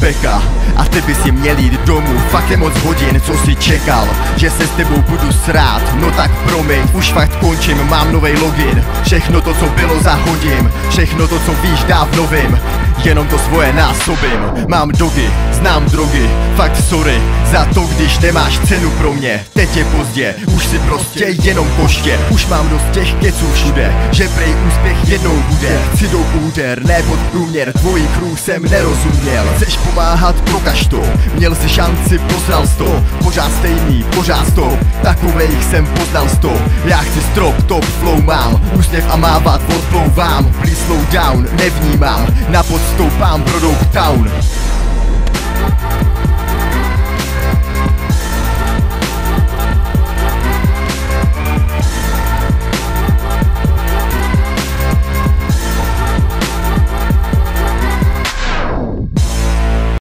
peka A ty by si měl jít domů, fakt je moc hodin, co si čekal Že se s tebou budu srát, no tak promiň, už fakt končím, mám novej login. Všechno to, co bylo, zahodím, všechno to, co víš, dávnovým Jenom to svoje násobím. Mám dogy, znám drogy Fakt sorry za to, když nemáš cenu pro mě. Teď je pozdě, už si prostě jenom koště Už mám dost těch keců všude Že prej úspěch jednou bude. Chci do úder, ne pod průměr Tvojí krů jsem nerozuměl. Chceš pomáhat, prokaž to. Měl si šanci, posral to Pořád stejný, pořád stop Takovejch jsem poznal sto. Já chci strop, top flow mám Úsměv a mávat odplouvám Please slow down, nevnímám Na pod stoupám pro Town